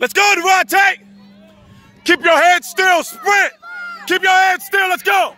Let's go, Devontae. Keep your head still. Sprint. Keep your head still. Let's go.